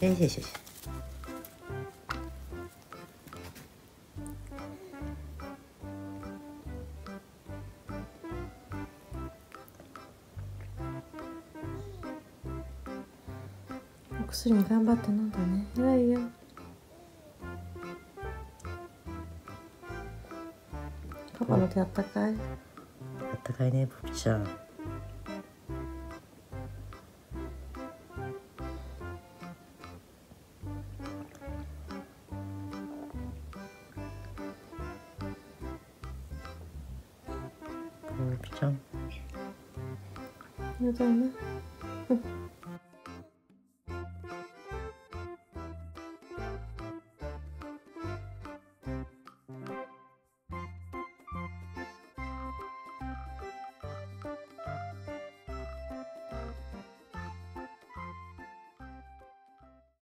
よしよしよし。お薬に頑張って飲んだね。偉いよ。パパの手あったかい？あったかいねポピちゃんポピちゃんやだよね